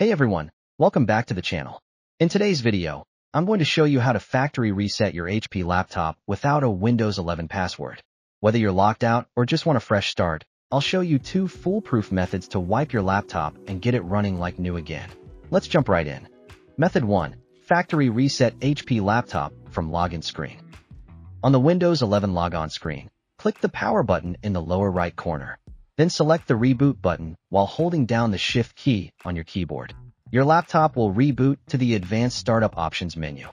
Hey everyone, welcome back to the channel. In today's video, I'm going to show you how to factory reset your HP laptop without a Windows 11 password. Whether you're locked out or just want a fresh start, I'll show you two foolproof methods to wipe your laptop and get it running like new again. Let's jump right in. Method 1. Factory Reset HP Laptop from Login Screen. On the Windows 11 logon screen, click the power button in the lower right corner. Then select the reboot button while holding down the shift key on your keyboard. Your laptop will reboot to the advanced startup options menu.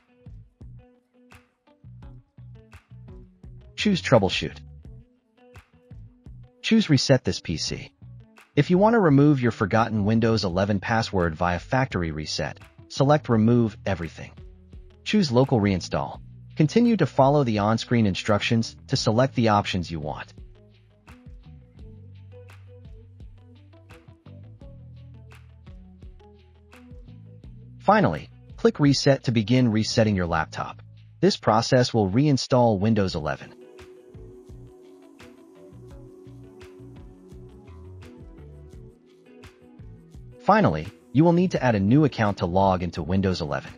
Choose troubleshoot. Choose reset this PC. If you want to remove your forgotten Windows 11 password via factory reset, select remove everything. Choose local reinstall. Continue to follow the on-screen instructions to select the options you want. Finally, click Reset to begin resetting your laptop. This process will reinstall Windows 11. Finally, you will need to add a new account to log into Windows 11.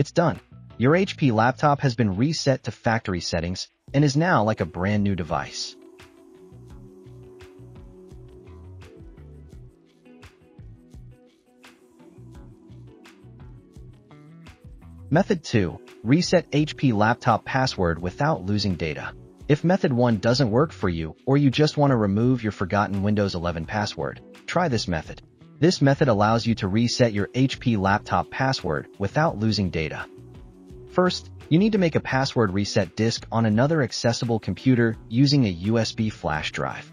It's done. Your HP laptop has been reset to factory settings and is now like a brand new device. Method 2. Reset HP laptop password without losing data. If Method 1 doesn't work for you or you just want to remove your forgotten Windows 11 password, try this method. This method allows you to reset your HP laptop password without losing data. First, you need to make a password reset disk on another accessible computer using a USB flash drive.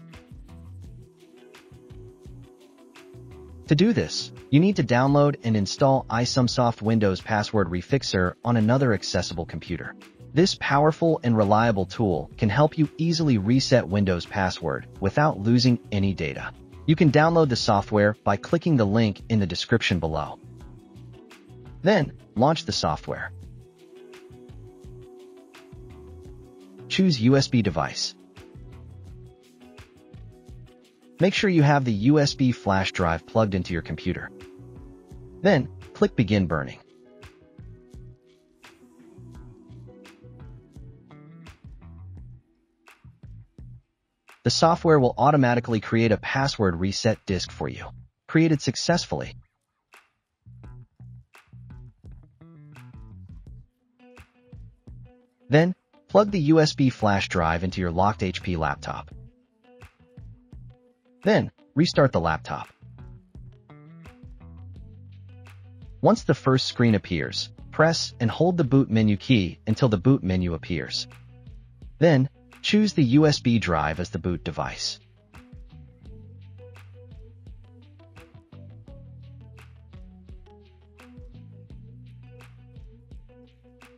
To do this, you need to download and install iSumsoft Windows Password Refixer on another accessible computer. This powerful and reliable tool can help you easily reset Windows password without losing any data. You can download the software by clicking the link in the description below. Then, launch the software. Choose USB device. Make sure you have the USB flash drive plugged into your computer. Then, click Begin Burning. The software will automatically create a password reset disk for you. Created successfully. Then, plug the USB flash drive into your locked HP laptop. Then, restart the laptop. Once the first screen appears, press and hold the boot menu key until the boot menu appears. Then, Choose the USB drive as the boot device.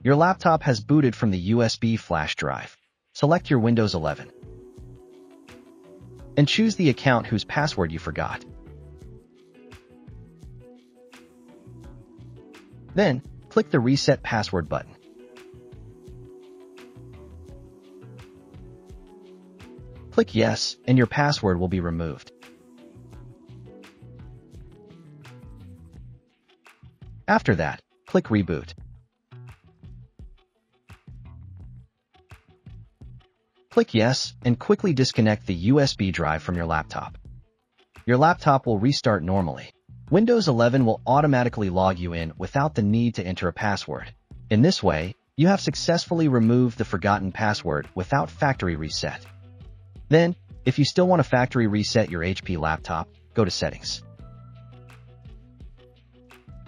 Your laptop has booted from the USB flash drive. Select your Windows 11 and choose the account whose password you forgot. Then, click the Reset Password button. Click Yes, and your password will be removed. After that, click Reboot. Click Yes, and quickly disconnect the USB drive from your laptop. Your laptop will restart normally. Windows 11 will automatically log you in without the need to enter a password. In this way, You have successfully removed the forgotten password without factory reset. Then, if you still want to factory reset your HP laptop, go to Settings.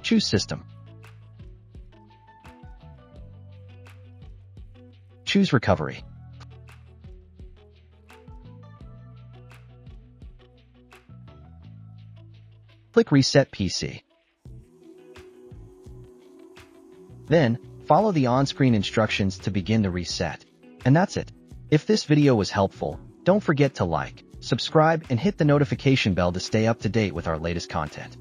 Choose System. Choose Recovery. Click Reset PC. Then, follow the on-screen instructions to begin the reset. And that's it. If this video was helpful, don't forget to like, subscribe, and hit the notification bell to stay up to date with our latest content.